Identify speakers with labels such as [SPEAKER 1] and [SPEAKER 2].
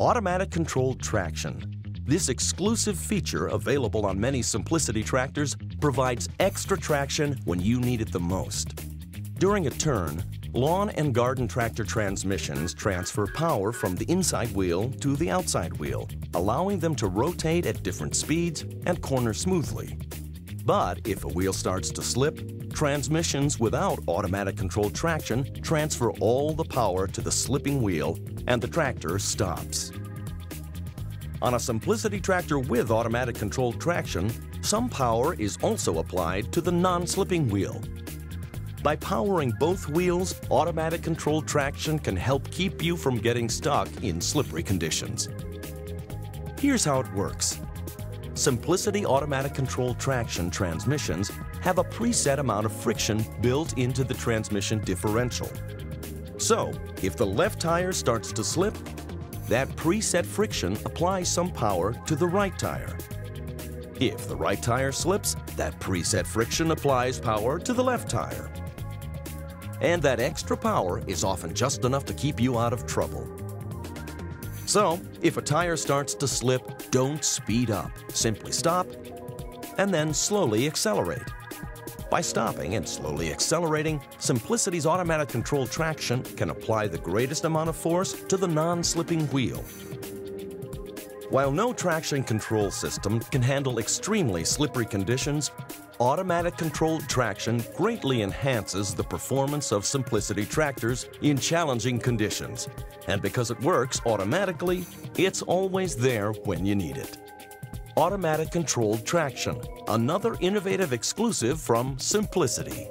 [SPEAKER 1] Automatic controlled traction. This exclusive feature, available on many Simplicity tractors, provides extra traction when you need it the most. During a turn, lawn and garden tractor transmissions transfer power from the inside wheel to the outside wheel, allowing them to rotate at different speeds and corner smoothly. But if a wheel starts to slip, transmissions without automatic controlled traction transfer all the power to the slipping wheel and the tractor stops. On a Simplicity tractor with automatic controlled traction, some power is also applied to the non-slipping wheel. By powering both wheels, automatic controlled traction can help keep you from getting stuck in slippery conditions. Here's how it works. Simplicity automatic Control traction transmissions have a preset amount of friction built into the transmission differential. So, if the left tire starts to slip, that preset friction applies some power to the right tire. If the right tire slips, that preset friction applies power to the left tire. And that extra power is often just enough to keep you out of trouble. So, if a tire starts to slip, don't speed up. Simply stop and then slowly accelerate. By stopping and slowly accelerating, Simplicity's automatic control traction can apply the greatest amount of force to the non-slipping wheel. While no traction control system can handle extremely slippery conditions, automatic controlled traction greatly enhances the performance of Simplicity tractors in challenging conditions. And because it works automatically, it's always there when you need it. Automatic controlled traction, another innovative exclusive from Simplicity.